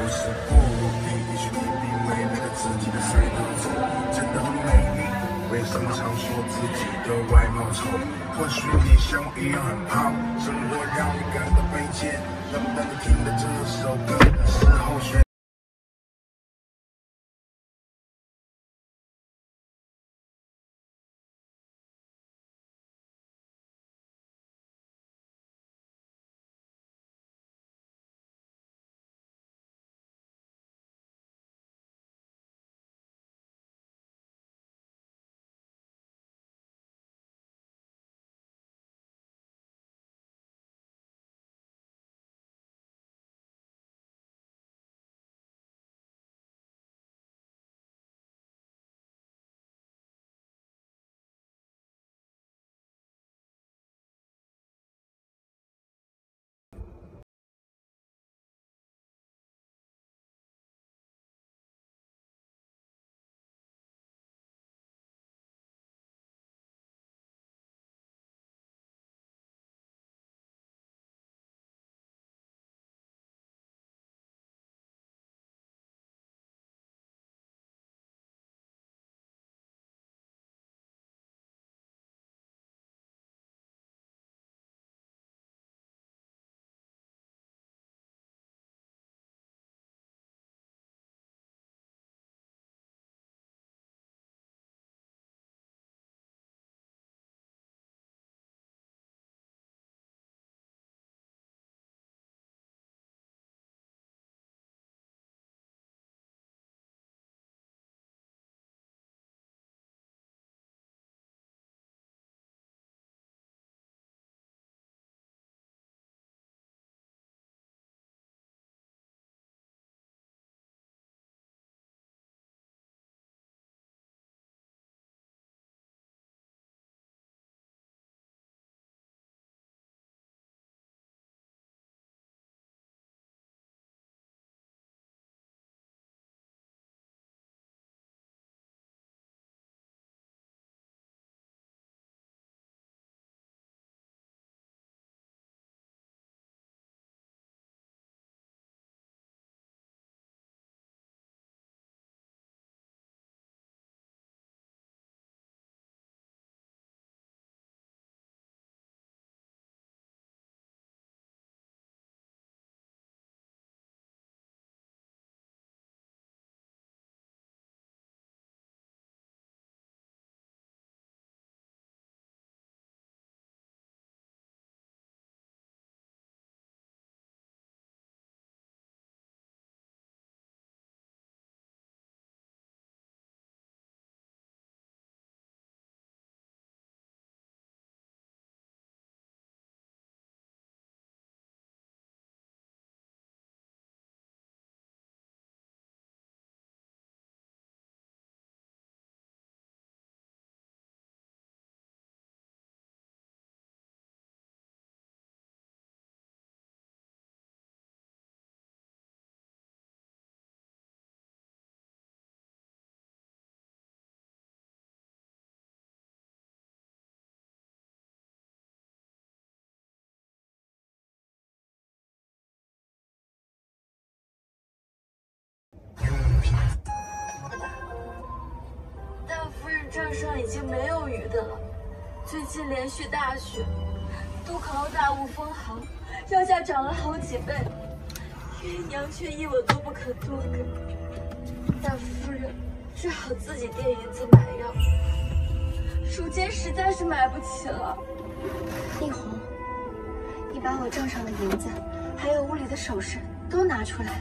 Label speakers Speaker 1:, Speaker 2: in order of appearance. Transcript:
Speaker 1: 不是不如意也许你并没围着自己的赛道走真的很美丽为什么常说自己的外貌丑或许你像我一样很胖生活让你感到卑贱。那么当你听到这首歌的时候选
Speaker 2: 账上已经没有余的了。最近连续大雪，都考大雾封行，药价涨了好几倍，爹娘却一文都不肯多给。大夫人只好自己垫银子买药，如今实在是买不起了。
Speaker 3: 丽红，你把我账上的银子，还有屋里的首饰都拿出来。